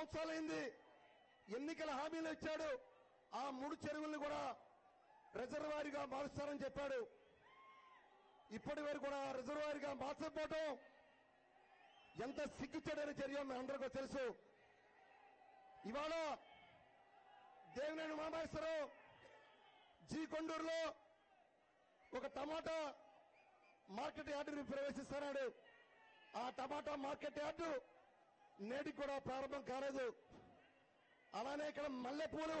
సంవత్సరాలైంది. ఎన్నికల హామీలు ఇచ్చాడు. ఆ మూడు చెరువులను కూడా రిజర్వాయర్గా మారుస్తారని చెప్పాడు. ఇప్పటి వరకు కూడా రిజర్వాయర్గా మార్చకపోవటం ఎంత సిగ్గుచేడని చర్య మీ అందరికీ తెలుసు. ఇవాళ దేవినేని ఉమామహేశ్వరరావు జీ కొండూరులో ఒక టమాటా మార్కెట్ యార్డుని ప్రవేశిస్తున్నాడు. ఆ టమాటా మార్కెట్ యార్డు నేటికి కూడా ప్రారంభం కాలేదు. అలానే ఇక్కడ మల్లెపూలు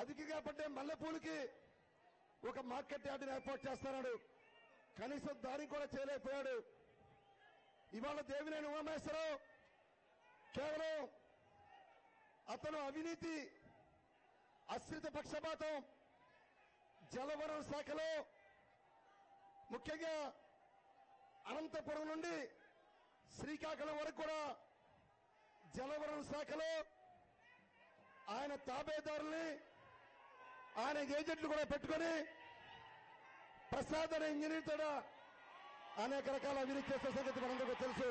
అధికంగా పడ్డే మల్లెపూలకి ఒక మార్కెట్ యార్డ్ని ఏర్పాటు చేస్తున్నాడు. కనీసం దానికి కూడా చేయలేకపోయాడు. ఇవాళ దేవినేని ఉమామేశ్వరరావు కేవలం అతను అవినీతి అశ్రిత పక్షపాతం జలవరం శాఖలో ముఖ్యంగా అనంతపురం నుండి శ్రీకాకుళం వరకు కూడా జలవరం శాఖలో ఆయన తాబేదారుల్ని ఆయన ఏజెంట్లు కూడా పెట్టుకొని ప్రసాద్ అనే ఇంజనీర్ కూడా అనేక రకాల అభివృద్ధి చేసే సంగతి మనందరికీ తెలుసు.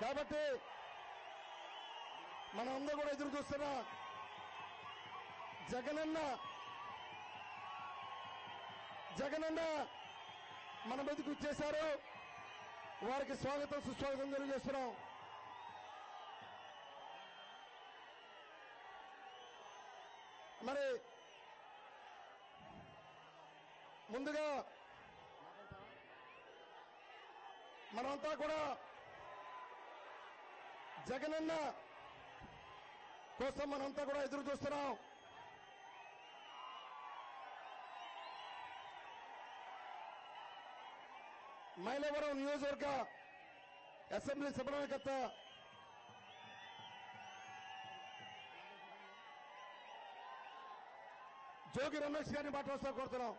కాబట్టి మనమందరం కూడా ఎదురు చూస్తున్న జగనన్న జగనన్న మన మీదకి వచ్చేశారు. వారికి స్వాగతం సుస్వాగతం తెలియజేస్తున్నాం. మరి ముందుగా మనమంతా కూడా జగనన్న కోసం మనంతా కూడా ఎదురు చూస్తున్నాం. మైలవరం నియోజకవర్గ అసెంబ్లీ సమన్వయకర్త జోగి రమేష్ గారిని మాట్లాడుతూ కోరుతున్నాం.